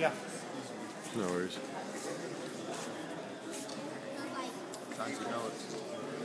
Yeah. No worries. Time to know it.